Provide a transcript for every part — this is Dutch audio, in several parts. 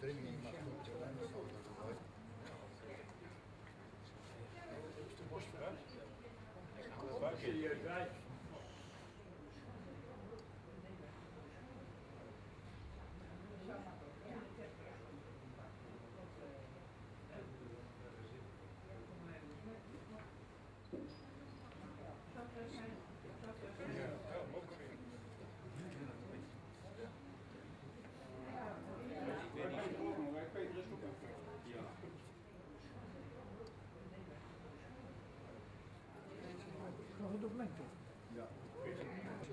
времени им открыть терминал, давай. Ты можешь, да? Вообще, я дальше. goed oh. op lengte. Ja, de zo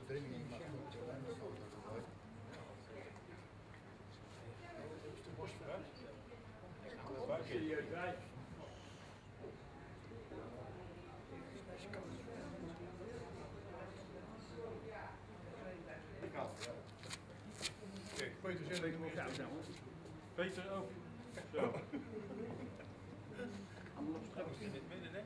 de borst Peter zegt dat ik nog Peter ook. Zo. Op